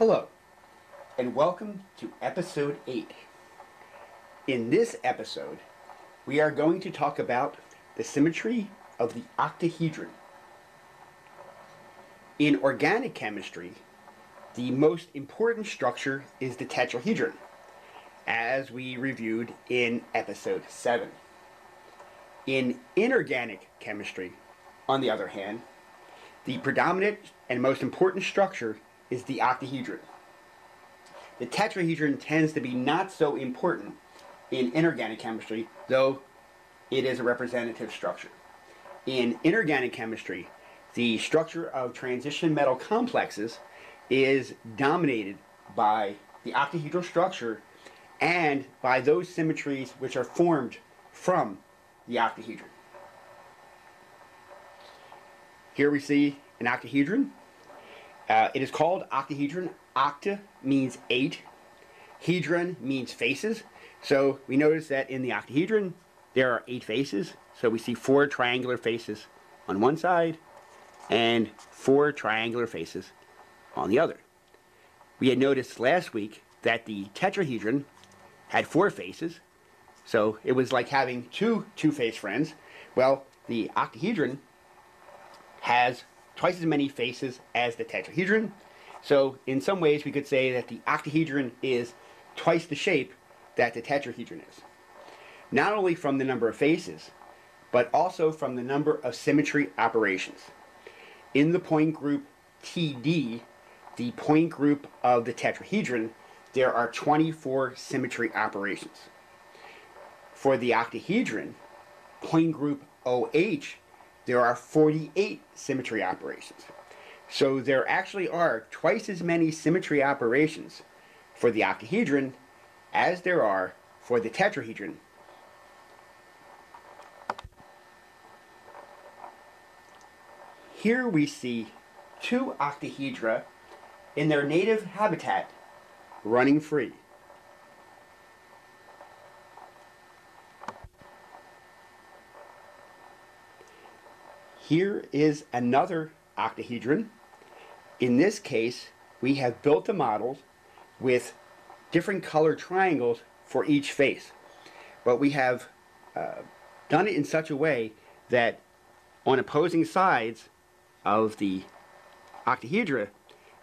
Hello, and welcome to episode 8. In this episode, we are going to talk about the symmetry of the octahedron. In organic chemistry, the most important structure is the tetrahedron, as we reviewed in episode 7. In inorganic chemistry, on the other hand, the predominant and most important structure is the octahedron. The tetrahedron tends to be not so important in inorganic chemistry, though it is a representative structure. In inorganic chemistry, the structure of transition metal complexes is dominated by the octahedral structure and by those symmetries which are formed from the octahedron. Here we see an octahedron. Uh, it is called octahedron. Octa means eight. Hedron means faces. So we notice that in the octahedron, there are eight faces. So we see four triangular faces on one side and four triangular faces on the other. We had noticed last week that the tetrahedron had four faces, so it was like having two two-faced friends. Well, the octahedron has twice as many faces as the tetrahedron, so in some ways we could say that the octahedron is twice the shape that the tetrahedron is. Not only from the number of faces, but also from the number of symmetry operations. In the point group TD, the point group of the tetrahedron, there are 24 symmetry operations. For the octahedron, point group OH, there are 48 symmetry operations. So there actually are twice as many symmetry operations for the octahedron as there are for the tetrahedron. Here we see two octahedra in their native habitat running free. Here is another octahedron. In this case, we have built the models with different color triangles for each face. But we have uh, done it in such a way that on opposing sides of the octahedra,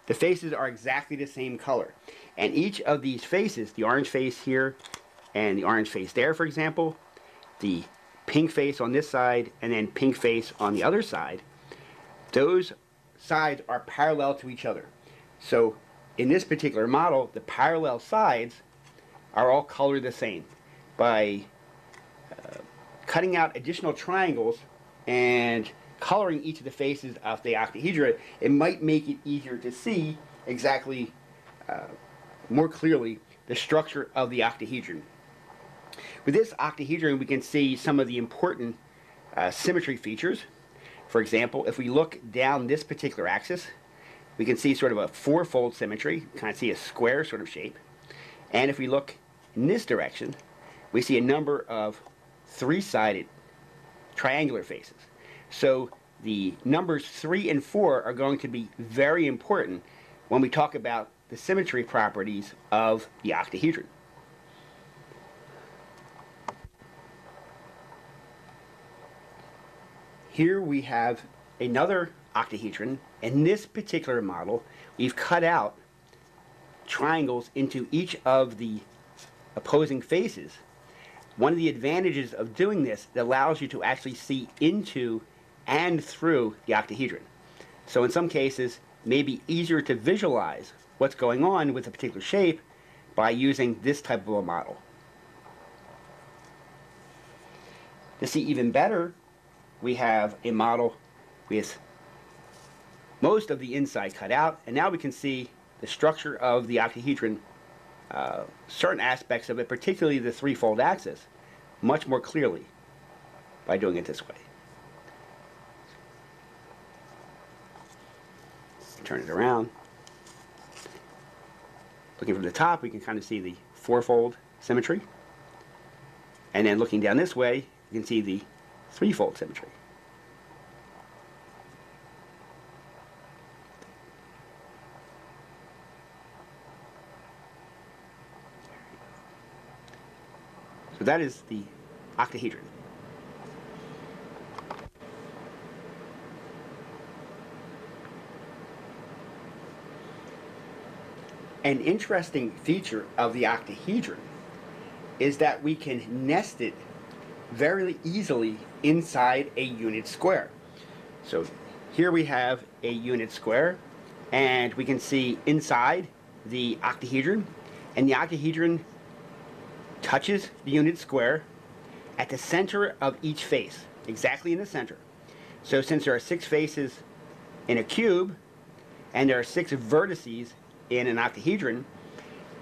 the faces are exactly the same color. And each of these faces, the orange face here and the orange face there, for example, the pink face on this side and then pink face on the other side, those sides are parallel to each other. So in this particular model, the parallel sides are all colored the same. By uh, cutting out additional triangles and coloring each of the faces of the octahedra, it might make it easier to see exactly, uh, more clearly, the structure of the octahedron. With this octahedron, we can see some of the important uh, symmetry features. For example, if we look down this particular axis, we can see sort of a fourfold symmetry, kind of see a square sort of shape. And if we look in this direction, we see a number of three-sided triangular faces. So the numbers 3 and 4 are going to be very important when we talk about the symmetry properties of the octahedron. Here we have another octahedron. In this particular model, we've cut out triangles into each of the opposing faces. One of the advantages of doing this, it allows you to actually see into and through the octahedron. So in some cases, may be easier to visualize what's going on with a particular shape by using this type of a model. To see even better, we have a model with most of the inside cut out, and now we can see the structure of the octahedron, uh, certain aspects of it, particularly the threefold axis, much more clearly by doing it this way. Turn it around. Looking from the top, we can kind of see the fourfold symmetry. And then looking down this way, you can see the three-fold symmetry. So that is the octahedron. An interesting feature of the octahedron is that we can nest it very easily inside a unit square. So here we have a unit square and we can see inside the octahedron and the octahedron touches the unit square at the center of each face, exactly in the center. So since there are six faces in a cube and there are six vertices in an octahedron,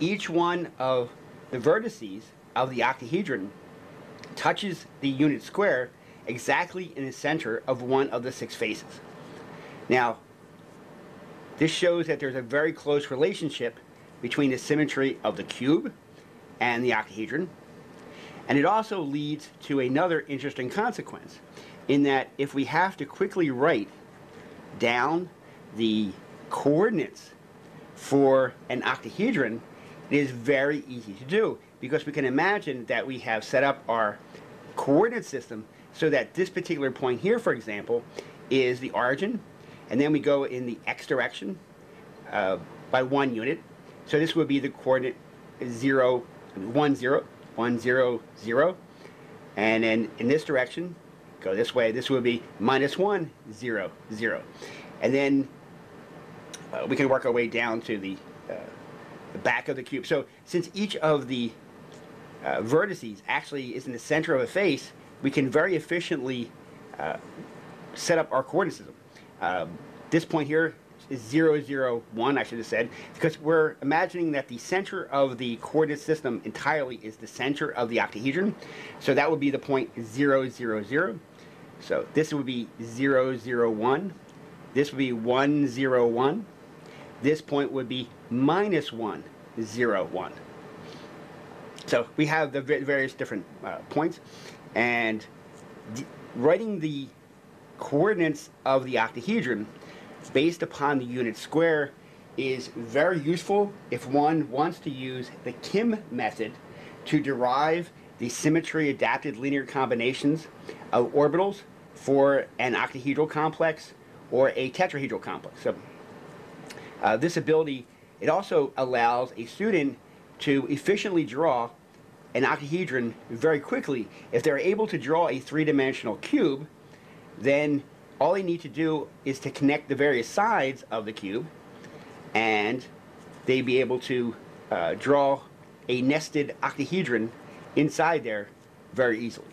each one of the vertices of the octahedron touches the unit square exactly in the center of one of the six faces. Now, this shows that there's a very close relationship between the symmetry of the cube and the octahedron. And it also leads to another interesting consequence in that if we have to quickly write down the coordinates for an octahedron, it is very easy to do because we can imagine that we have set up our coordinate system so that this particular point here, for example, is the origin, and then we go in the x direction uh, by one unit. So this would be the coordinate 0, 1, 0, 1, 0, 0. And then in this direction, go this way, this would be minus 1, 0, 0. And then uh, we can work our way down to the, uh, the back of the cube. So since each of the uh, vertices actually is in the center of a face, we can very efficiently uh, set up our coordinate system. Um, this point here is 0, 0, 1, I should have said, because we're imagining that the center of the coordinate system entirely is the center of the octahedron. So that would be the point 0, 0, 0. So this would be 0, 0, 1. This would be 1, 0, 1 this point would be minus 1, 0, 1. So we have the various different uh, points, and writing the coordinates of the octahedron based upon the unit square is very useful if one wants to use the Kim method to derive the symmetry adapted linear combinations of orbitals for an octahedral complex or a tetrahedral complex. So uh, this ability, it also allows a student to efficiently draw an octahedron very quickly. If they're able to draw a three-dimensional cube, then all they need to do is to connect the various sides of the cube and they'd be able to uh, draw a nested octahedron inside there very easily.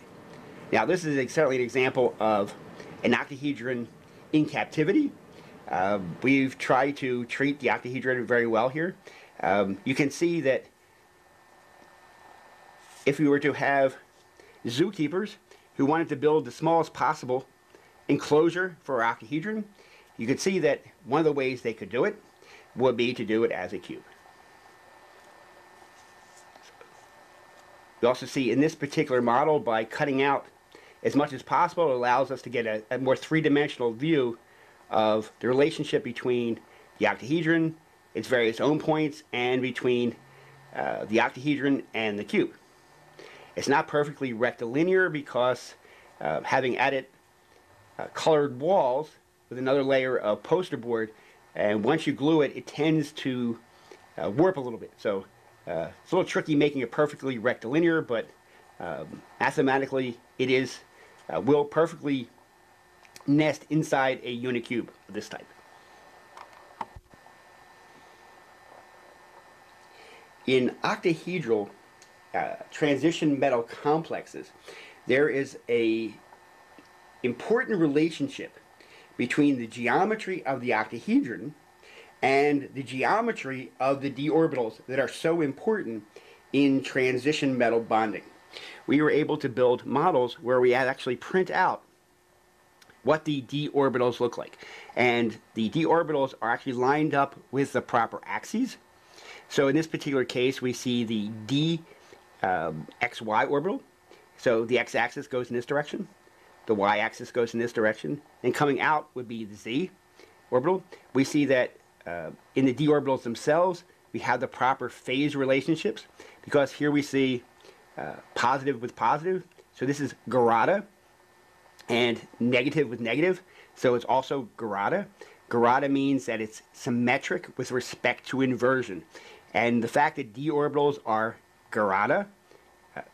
Now this is certainly an example of an octahedron in captivity. Um, we've tried to treat the octahedron very well here. Um, you can see that if we were to have zookeepers who wanted to build the smallest possible enclosure for our octahedron, you could see that one of the ways they could do it would be to do it as a cube. We also see in this particular model by cutting out as much as possible it allows us to get a, a more three-dimensional view of the relationship between the octahedron, its various own points, and between uh, the octahedron and the cube. It's not perfectly rectilinear because uh, having added uh, colored walls with another layer of poster board, and once you glue it, it tends to uh, warp a little bit. So uh, it's a little tricky making it perfectly rectilinear, but um, mathematically it is uh, will perfectly nest inside a unicube of this type. In octahedral uh, transition metal complexes, there is a important relationship between the geometry of the octahedron and the geometry of the d orbitals that are so important in transition metal bonding. We were able to build models where we actually print out what the d orbitals look like. And the d orbitals are actually lined up with the proper axes. So in this particular case, we see the d um, xy orbital. So the x-axis goes in this direction. The y-axis goes in this direction. And coming out would be the z orbital. We see that uh, in the d orbitals themselves, we have the proper phase relationships because here we see uh, positive with positive. So this is Gerade, and negative with negative. So it's also Gerade. Gerade means that it's symmetric with respect to inversion. And the fact that d orbitals are Gerade,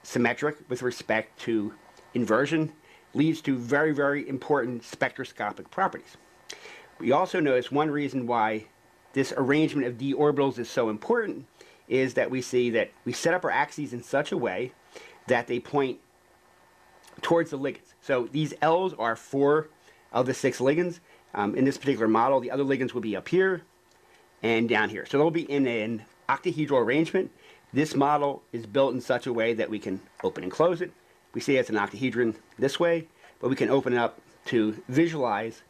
symmetric with respect to inversion, leads to very, very important spectroscopic properties. We also notice one reason why this arrangement of d orbitals is so important is that we see that we set up our axes in such a way that they point towards the ligands. So these L's are four of the six ligands. Um, in this particular model, the other ligands will be up here and down here. So they'll be in an octahedral arrangement. This model is built in such a way that we can open and close it. We see it's an octahedron this way, but we can open it up to visualize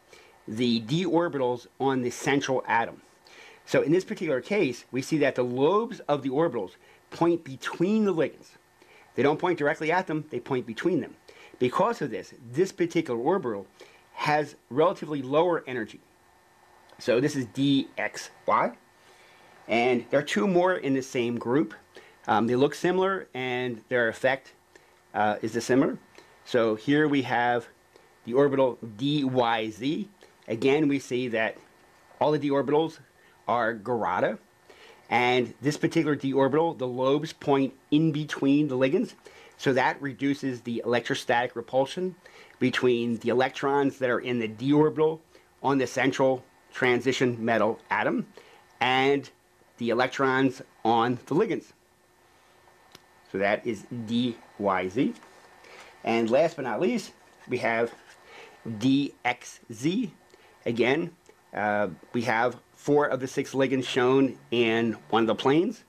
the d orbitals on the central atom. So in this particular case, we see that the lobes of the orbitals point between the ligands. They don't point directly at them, they point between them. Because of this, this particular orbital has relatively lower energy. So this is dxy. And there are two more in the same group. Um, they look similar and their effect uh, is dissimilar. So here we have the orbital dyz. Again, we see that all the d orbitals are Gerade. And this particular d orbital, the lobes point in between the ligands. So that reduces the electrostatic repulsion between the electrons that are in the d orbital on the central transition metal atom and the electrons on the ligands. So that is dyz. And last but not least, we have dxz. Again, uh, we have four of the six ligands shown in one of the planes.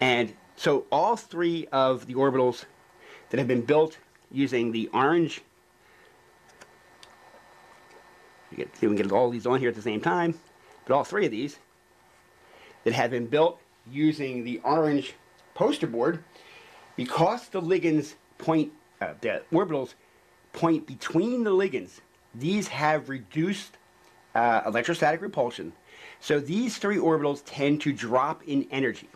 And so all three of the orbitals that have been built using the orange, you get, you can get all these on here at the same time, but all three of these that have been built using the orange poster board, because the ligands point, uh, the orbitals point between the ligands, these have reduced uh, electrostatic repulsion. So these three orbitals tend to drop in energy.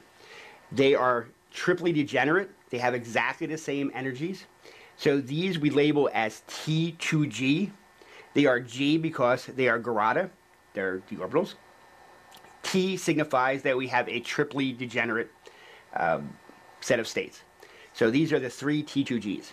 They are triply degenerate. They have exactly the same energies. So these we label as T2G. They are G because they are Gerade. They're the orbitals. T signifies that we have a triply degenerate um, set of states. So these are the three T2Gs.